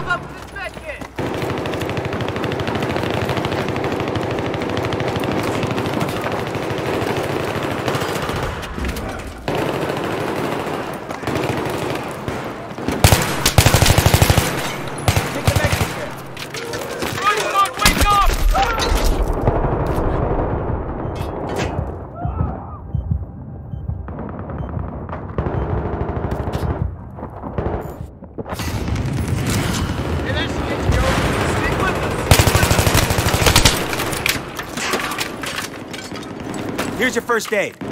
Patch yourself up Here's your first aid.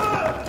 Ah!